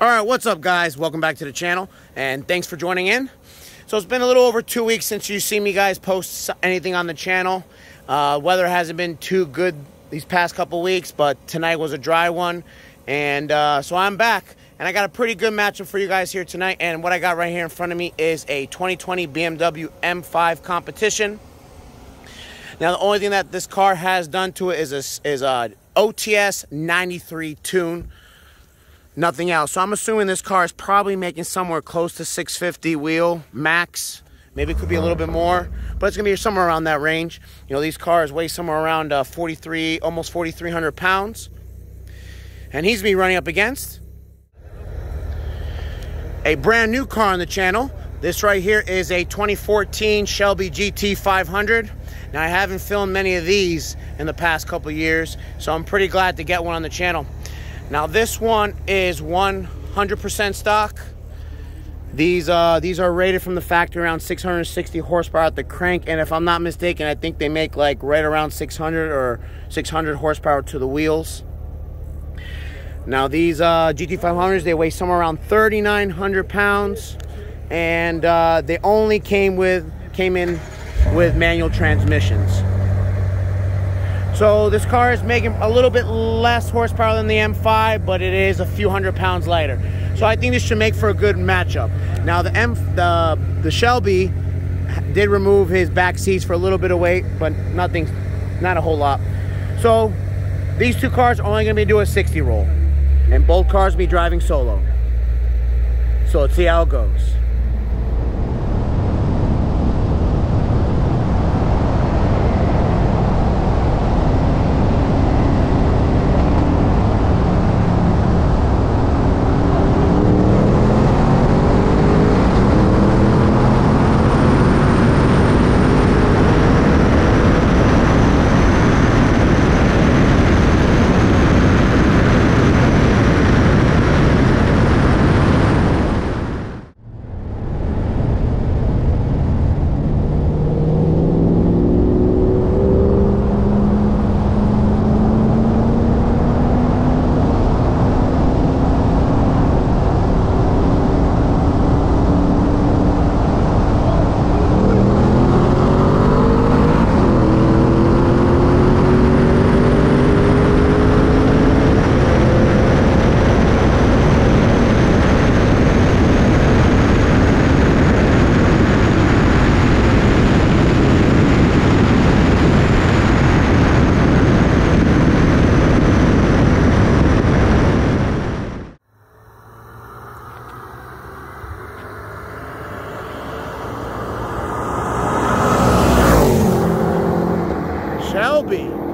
All right, what's up, guys? Welcome back to the channel, and thanks for joining in. So it's been a little over two weeks since you see me guys post anything on the channel. Uh, weather hasn't been too good these past couple weeks, but tonight was a dry one, and uh, so I'm back. And I got a pretty good matchup for you guys here tonight. And what I got right here in front of me is a 2020 BMW M5 competition. Now, the only thing that this car has done to it is a, is a OTS 93 tune nothing else. So I'm assuming this car is probably making somewhere close to 650 wheel max. Maybe it could be a little bit more, but it's gonna be somewhere around that range. You know, these cars weigh somewhere around uh, 43, almost 4,300 pounds. And he's be running up against a brand new car on the channel. This right here is a 2014 Shelby GT 500. Now I haven't filmed many of these in the past couple years, so I'm pretty glad to get one on the channel. Now this one is 100% stock. These uh, these are rated from the factory around 660 horsepower at the crank, and if I'm not mistaken, I think they make like right around 600 or 600 horsepower to the wheels. Now these uh, GT500s they weigh somewhere around 3,900 pounds, and uh, they only came with came in with manual transmissions. So this car is making a little bit less horsepower than the M5, but it is a few hundred pounds lighter. So I think this should make for a good matchup. Now the M, the the Shelby did remove his back seats for a little bit of weight, but nothing, not a whole lot. So these two cars are only going to be doing a 60 roll, and both cars be driving solo. So let's see how it goes. be.